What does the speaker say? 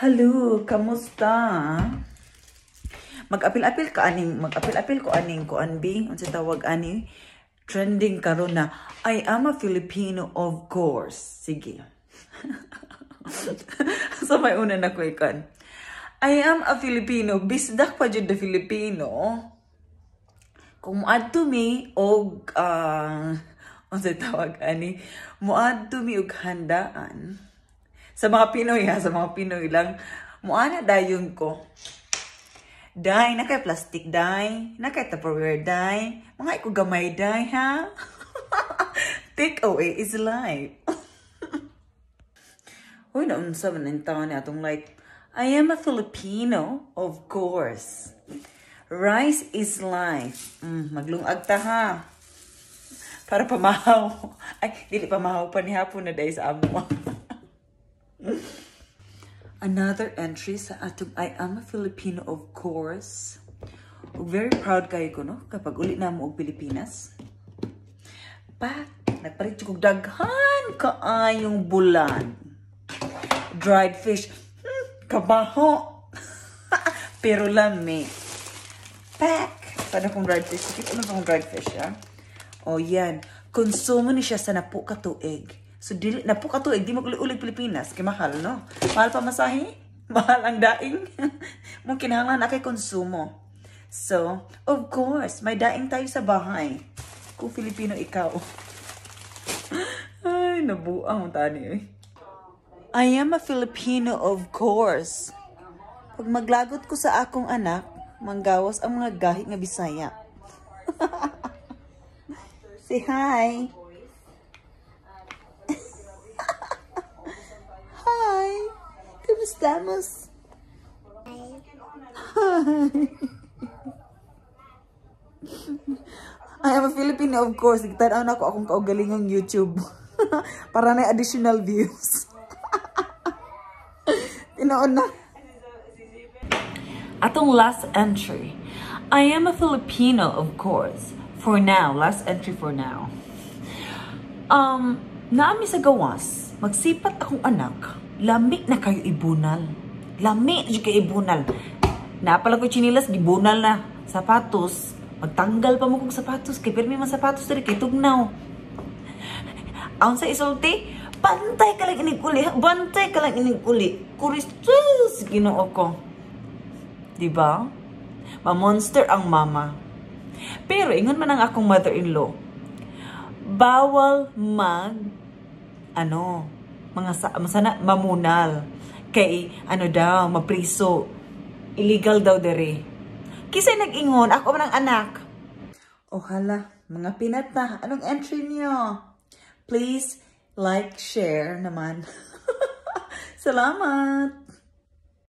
Hello, kamusta? Mag-apil-apil ka aning, mag-apil-apil ko aning ko anbi, unsa tawag ani? Trending karon na I am a Filipino of course. Sige. so may una na ko ikan. I am a Filipino, bisdak pa jud the Filipino. Kung muad to me og uh, unsa tawag ani? Muad to me og handaan sa mga Pinoy ha, sa mga Pinoy lang, muana dayon ko. Day, na kay plastic day, na kay Tupperware day, mga iko gamay day ha. Take away is life. Uy, naunsa man ang taon ni atong like, I am a Filipino, of course. Rice is life. Mm, maglungag ta ha. Para pamahaw. Ay, dili pamahaw pa ni hapon na dahil sa amo. Another entry sa atong I am a Filipino of course. Very proud kayo ko no kapag uli na mo og Pilipinas. But nagpalit ko daghan kaayong bulan. Dried fish. Hmm, kabaho. Pero lami. Pack. Paano kung dried fish? Ano kung dried fish, ha? O yan. Konsumo ni siya sa napo ka tuig. So, dili, na po ka to, eh, di mag-ulig Pilipinas. Mahal, no? Mahal pa masahe? Mahal ang daing? Mungkin hanglan na kay konsumo. So, of course, may daing tayo sa bahay. Kung Filipino ikaw. Ay, nabuang ang tani eh. I am a Filipino, of course. Pag maglagot ko sa akong anak, manggawas ang mga gahi nga Bisaya. Say. Hi! Kamusta, I am a Filipino, of course. Tanaw na ako akong kaugalingong YouTube. Para na additional views. Tinoon na. Atong last entry. I am a Filipino, of course. For now. Last entry for now. Um, naami sa gawas, magsipat akong anak, lami na kayo ibunal. Lami na kayo ibunal. Napala ko chinilas, gibunal na. Sapatos, magtanggal pa mo kong sapatos. Kay may mga sapatos diri kay tugnaw. Aun sa isulti, bantay ka lang iniguli. Bantay ka lang iniguli. Kuristus, ginoo ko. Diba? Ma-monster ang mama. Pero ingon man ang akong mother-in-law, bawal mag ano, mga sa, masana, mamunal. Kay, ano daw, mapriso. Illegal daw dere. Kisay nag-ingon, ako man ang anak. Oh hala, mga pinata, anong entry niyo? Please, like, share naman. Salamat!